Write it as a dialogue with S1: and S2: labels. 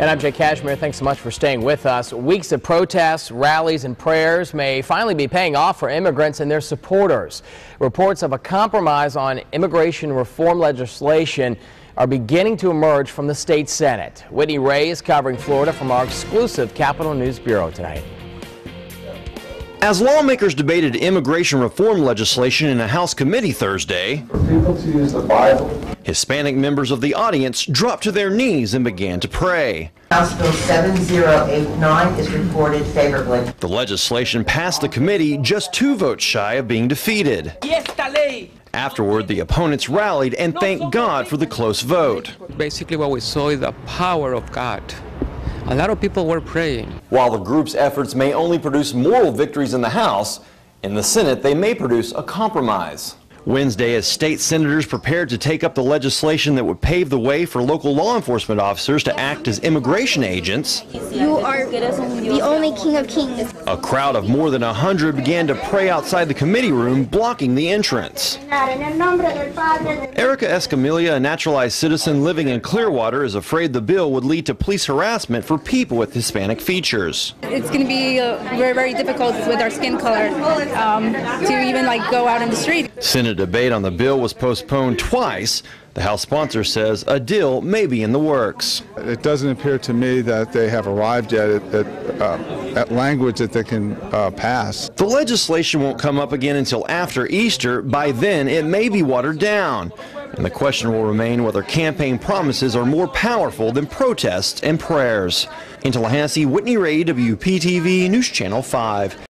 S1: And I'm Jay Cashmere. Thanks so much for staying with us. Weeks of protests, rallies, and prayers may finally be paying off for immigrants and their supporters. Reports of a compromise on immigration reform legislation are beginning to emerge from the state Senate. Whitney Ray is covering Florida from our exclusive Capitol News Bureau tonight.
S2: As lawmakers debated immigration reform legislation in a House committee Thursday,
S3: for people to use the Bible.
S2: Hispanic members of the audience dropped to their knees and began to pray.
S4: House Bill 7089 is reported favorably.
S2: The legislation passed the committee just two votes shy of being defeated. Afterward, the opponents rallied and thanked God for the close vote.
S5: Basically, what we saw is the power of God. A lot of people were praying.
S2: While the group's efforts may only produce moral victories in the House, in the Senate they may produce a compromise. Wednesday, as state senators prepared to take up the legislation that would pave the way for local law enforcement officers to act as immigration agents,
S6: You are the only King of Kings.
S2: a crowd of more than 100 began to pray outside the committee room, blocking the entrance. Erica Escamilla, a naturalized citizen living in Clearwater, is afraid the bill would lead to police harassment for people with Hispanic features.
S7: it's going to be uh, very, very difficult with our skin color um, to even like go out in the street.
S2: Senate debate on the bill was postponed twice. The House sponsor says a deal may be in the works.
S3: It doesn't appear to me that they have arrived yet at, at, uh, at language that they can uh, pass.
S2: The legislation won't come up again until after Easter. By then, it may be watered down. And the question will remain whether campaign promises are more powerful than protests and prayers. In Tallahassee, Whitney Ray, WPTV News Channel 5.